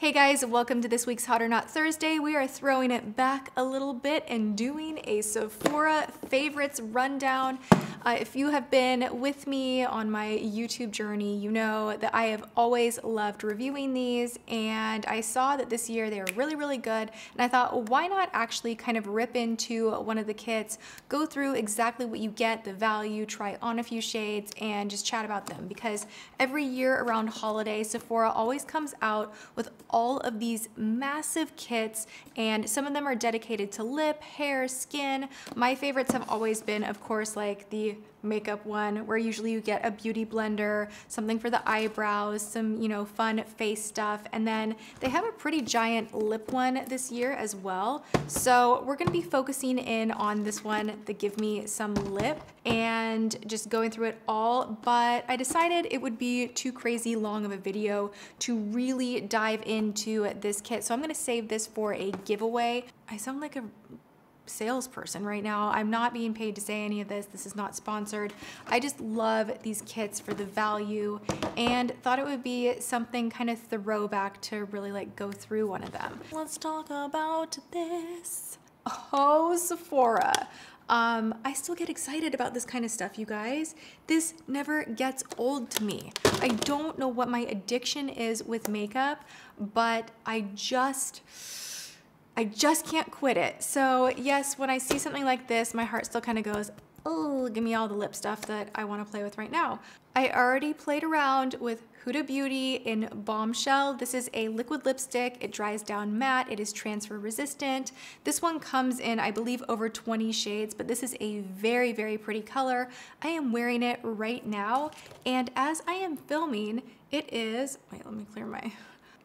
Hey guys, welcome to this week's Hot or Not Thursday. We are throwing it back a little bit and doing a Sephora favorites rundown. Uh, if you have been with me on my YouTube journey, you know that I have always loved reviewing these and I saw that this year they were really, really good. And I thought, why not actually kind of rip into one of the kits, go through exactly what you get, the value, try on a few shades and just chat about them because every year around holiday, Sephora always comes out with all of these massive kits and some of them are dedicated to lip, hair, skin. My favorites have always been, of course, like the makeup one where usually you get a beauty blender, something for the eyebrows, some, you know, fun face stuff. And then they have a pretty giant lip one this year as well. So we're gonna be focusing in on this one, the Give Me Some Lip and just going through it all. But I decided it would be too crazy long of a video to really dive into this kit. So I'm gonna save this for a giveaway. I sound like a salesperson right now. I'm not being paid to say any of this. This is not sponsored. I just love these kits for the value and thought it would be something kind of throwback to really like go through one of them. Let's talk about this. Oh, Sephora. Um, I still get excited about this kind of stuff, you guys. This never gets old to me. I don't know what my addiction is with makeup, but I just, I just can't quit it. So yes, when I see something like this, my heart still kind of goes, oh, give me all the lip stuff that I want to play with right now. I already played around with Huda Beauty in Bombshell. This is a liquid lipstick. It dries down matte. It is transfer resistant. This one comes in, I believe, over 20 shades, but this is a very, very pretty color. I am wearing it right now, and as I am filming, it is, wait, let me clear my,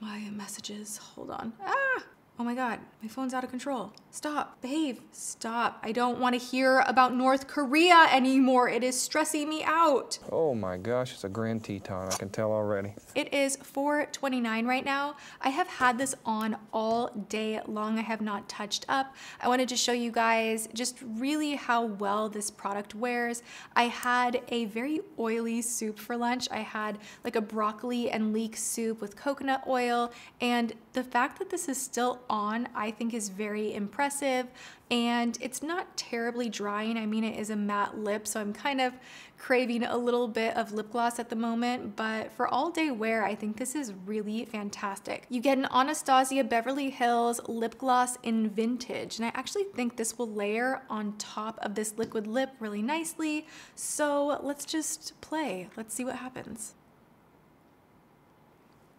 my messages. Hold on. Ah! Oh my God, my phone's out of control. Stop, behave, stop. I don't want to hear about North Korea anymore. It is stressing me out. Oh my gosh, it's a Grand Teton, I can tell already. It is 4.29 right now. I have had this on all day long. I have not touched up. I wanted to show you guys just really how well this product wears. I had a very oily soup for lunch. I had like a broccoli and leek soup with coconut oil and the fact that this is still on, I think is very impressive and it's not terribly drying. I mean, it is a matte lip, so I'm kind of craving a little bit of lip gloss at the moment, but for all day wear, I think this is really fantastic. You get an Anastasia Beverly Hills lip gloss in vintage, and I actually think this will layer on top of this liquid lip really nicely. So let's just play. Let's see what happens.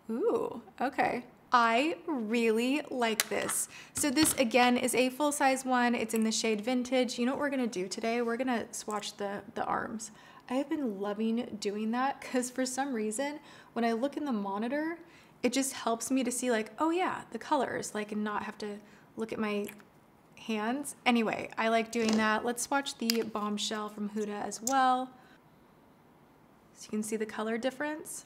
Ooh, okay. I really like this. So this again is a full size one. It's in the shade vintage. You know what we're gonna do today? We're gonna swatch the, the arms. I have been loving doing that because for some reason, when I look in the monitor, it just helps me to see like, oh yeah, the colors, like and not have to look at my hands. Anyway, I like doing that. Let's swatch the Bombshell from Huda as well. So you can see the color difference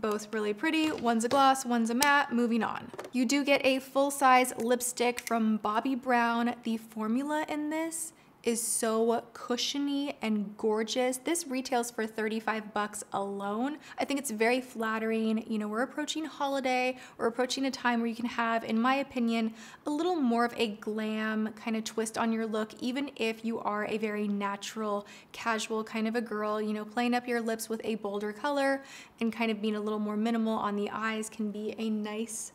both really pretty. One's a gloss, one's a matte, moving on. You do get a full-size lipstick from Bobbi Brown. The formula in this is so cushiony and gorgeous. This retails for 35 bucks alone. I think it's very flattering. You know, we're approaching holiday, we're approaching a time where you can have, in my opinion, a little more of a glam kind of twist on your look, even if you are a very natural, casual kind of a girl, you know, playing up your lips with a bolder color and kind of being a little more minimal on the eyes can be a nice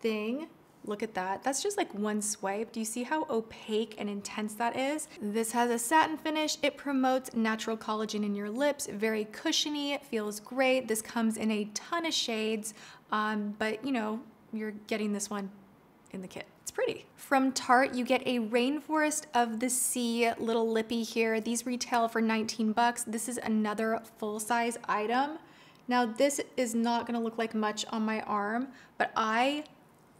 thing. Look at that. That's just like one swipe. Do you see how opaque and intense that is? This has a satin finish. It promotes natural collagen in your lips. Very cushiony. It feels great. This comes in a ton of shades, um, but you know, you're getting this one in the kit. It's pretty. From Tarte, you get a Rainforest of the Sea little lippy here. These retail for 19 bucks. This is another full-size item. Now, this is not gonna look like much on my arm, but I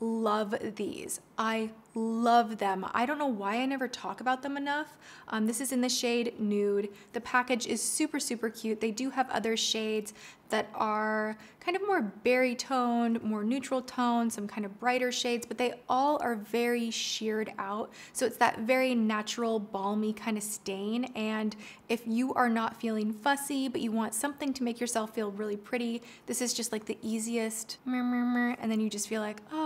love these. I love them. I don't know why I never talk about them enough. Um, this is in the shade Nude. The package is super, super cute. They do have other shades that are kind of more berry toned, more neutral tone, some kind of brighter shades, but they all are very sheared out. So it's that very natural, balmy kind of stain. And if you are not feeling fussy, but you want something to make yourself feel really pretty, this is just like the easiest, and then you just feel like, oh,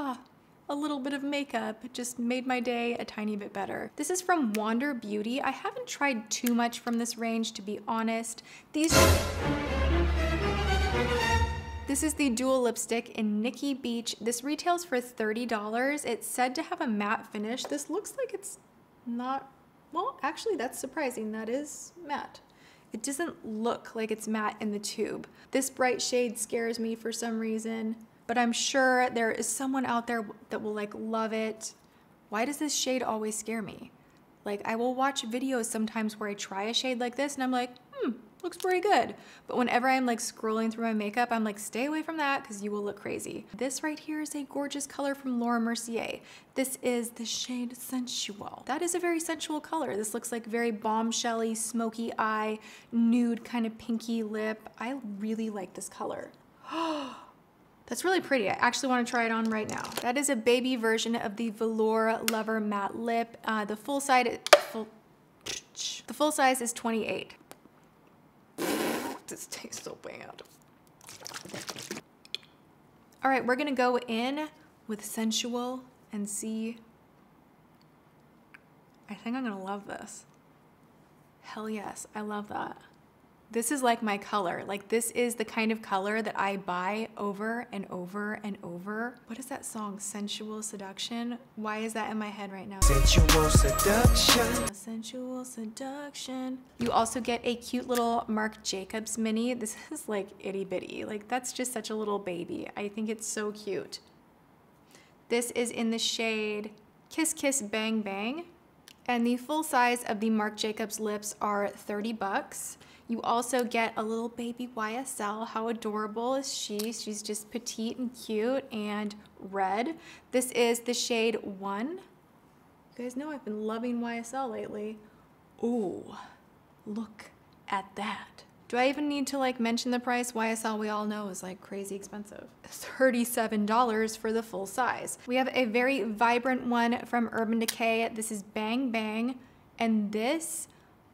a little bit of makeup just made my day a tiny bit better. This is from Wander Beauty. I haven't tried too much from this range, to be honest. These... This is the dual lipstick in Nikki Beach. This retails for $30. It's said to have a matte finish. This looks like it's not, well, actually that's surprising. That is matte. It doesn't look like it's matte in the tube. This bright shade scares me for some reason, but I'm sure there is someone out there that will like love it. Why does this shade always scare me? Like I will watch videos sometimes where I try a shade like this and I'm like, hmm, looks pretty good. But whenever I'm like scrolling through my makeup, I'm like, stay away from that because you will look crazy. This right here is a gorgeous color from Laura Mercier. This is the shade Sensual. That is a very sensual color. This looks like very bombshelly, smoky eye, nude kind of pinky lip. I really like this color. That's really pretty. I actually want to try it on right now. That is a baby version of the Velour Lover Matte Lip. Uh, the full size, full, the full size is 28 this tastes so bad. All right, we're gonna go in with sensual and see. I think I'm gonna love this. Hell yes, I love that. This is like my color. Like this is the kind of color that I buy over and over and over. What is that song? Sensual Seduction? Why is that in my head right now? Sensual Seduction. Sensual Seduction. You also get a cute little Marc Jacobs mini. This is like itty bitty. Like that's just such a little baby. I think it's so cute. This is in the shade Kiss Kiss Bang Bang. And the full size of the Marc Jacobs lips are 30 bucks. You also get a little baby YSL. How adorable is she? She's just petite and cute and red. This is the shade one. You guys know I've been loving YSL lately. Ooh, look at that. Do I even need to like mention the price? YSL we all know is like crazy expensive. $37 for the full size. We have a very vibrant one from Urban Decay. This is Bang Bang and this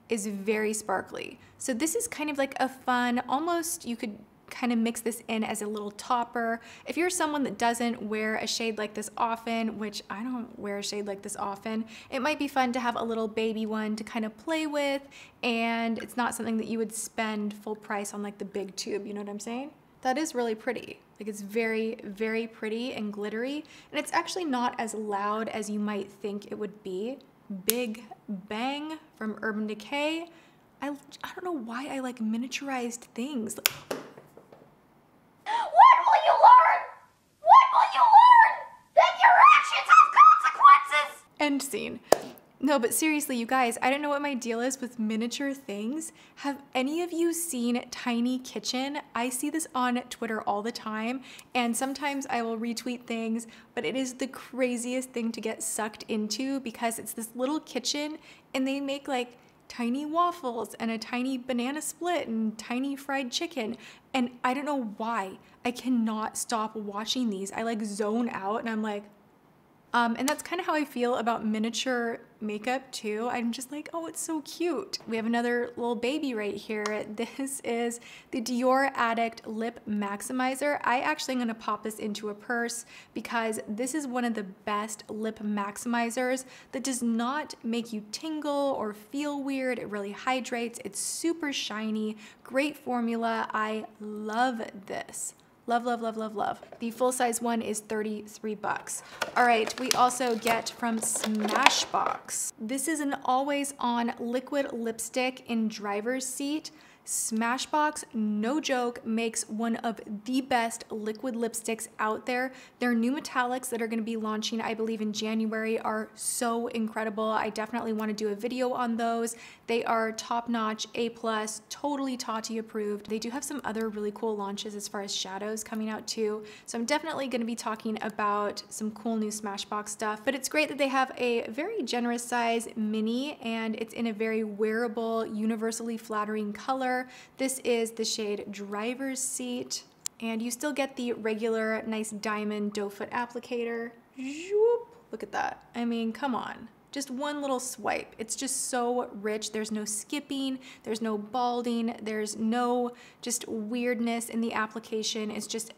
is very sparkly. So this is kind of like a fun, almost you could kind of mix this in as a little topper. If you're someone that doesn't wear a shade like this often, which I don't wear a shade like this often, it might be fun to have a little baby one to kind of play with and it's not something that you would spend full price on like the big tube, you know what I'm saying? That is really pretty. Like it's very, very pretty and glittery and it's actually not as loud as you might think it would be. Big Bang from Urban Decay. I, I don't know why I like miniaturized things. What will you learn? What will you learn? That your actions have consequences! End scene. No, but seriously, you guys, I don't know what my deal is with miniature things. Have any of you seen Tiny Kitchen? I see this on Twitter all the time, and sometimes I will retweet things, but it is the craziest thing to get sucked into because it's this little kitchen and they make like tiny waffles and a tiny banana split and tiny fried chicken. And I don't know why. I cannot stop watching these. I like zone out and I'm like, um, and that's kind of how I feel about miniature makeup too. I'm just like, oh, it's so cute. We have another little baby right here. This is the Dior Addict Lip Maximizer. I actually am gonna pop this into a purse because this is one of the best lip maximizers that does not make you tingle or feel weird. It really hydrates. It's super shiny, great formula. I love this. Love, love, love, love, love. The full size one is 33 bucks. All right, we also get from Smashbox. This is an always on liquid lipstick in driver's seat. Smashbox, no joke, makes one of the best liquid lipsticks out there. Their new metallics that are going to be launching, I believe, in January are so incredible. I definitely want to do a video on those. They are top notch, A, plus, totally Tati approved. They do have some other really cool launches as far as shadows coming out too. So I'm definitely going to be talking about some cool new Smashbox stuff. But it's great that they have a very generous size mini and it's in a very wearable, universally flattering color. This is the shade Driver's Seat. And you still get the regular nice diamond doe foot applicator. Look at that. I mean, come on just one little swipe. It's just so rich. There's no skipping, there's no balding, there's no just weirdness in the application. It's just,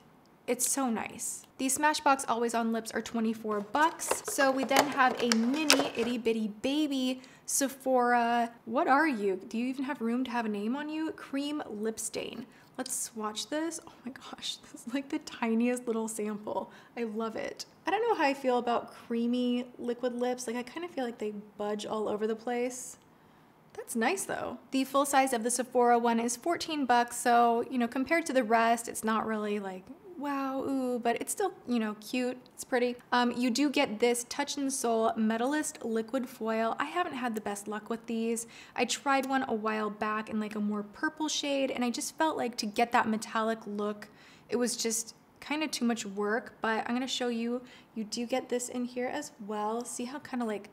it's so nice. These Smashbox Always On Lips are 24 bucks. So we then have a mini itty bitty baby Sephora. What are you? Do you even have room to have a name on you? Cream lip stain. Let's swatch this. Oh my gosh, this is like the tiniest little sample. I love it. I don't know how I feel about creamy liquid lips. Like I kind of feel like they budge all over the place. That's nice though. The full size of the Sephora one is 14 bucks. So, you know, compared to the rest, it's not really like wow, ooh, but it's still, you know, cute. It's pretty. Um, you do get this Touch In Sol Metallist Liquid Foil. I haven't had the best luck with these. I tried one a while back in like a more purple shade, and I just felt like to get that metallic look, it was just kind of too much work, but I'm gonna show you, you do get this in here as well. See how kind of like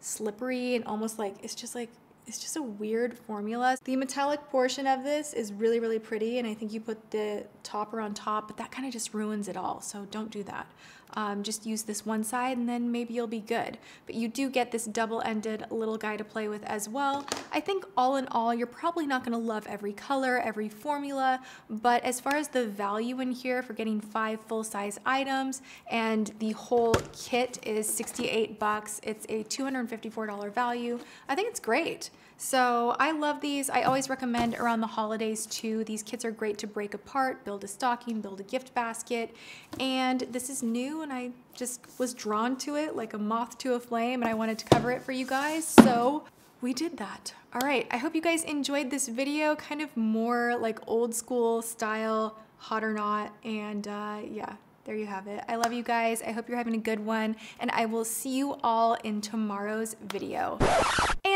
slippery and almost like, it's just like it's just a weird formula. The metallic portion of this is really, really pretty, and I think you put the topper on top, but that kind of just ruins it all, so don't do that. Um, just use this one side and then maybe you'll be good. But you do get this double-ended little guy to play with as well. I think all in all, you're probably not gonna love every color, every formula, but as far as the value in here for getting five full-size items and the whole kit is 68 bucks, it's a $254 value, I think it's great. So I love these. I always recommend around the holidays too. These kits are great to break apart, build a stocking, build a gift basket. And this is new and I just was drawn to it like a moth to a flame and I wanted to cover it for you guys. So we did that. All right, I hope you guys enjoyed this video, kind of more like old school style, hot or not. And uh, yeah, there you have it. I love you guys. I hope you're having a good one and I will see you all in tomorrow's video.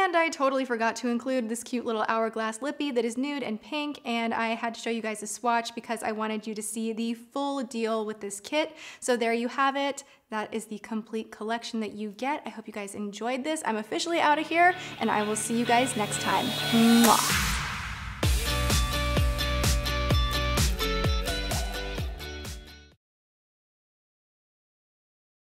And I totally forgot to include this cute little hourglass lippy that is nude and pink and I had to show you guys a swatch because I wanted you to see the full deal with this kit. So there you have it. That is the complete collection that you get. I hope you guys enjoyed this. I'm officially out of here and I will see you guys next time. Mwah.